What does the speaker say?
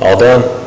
All done?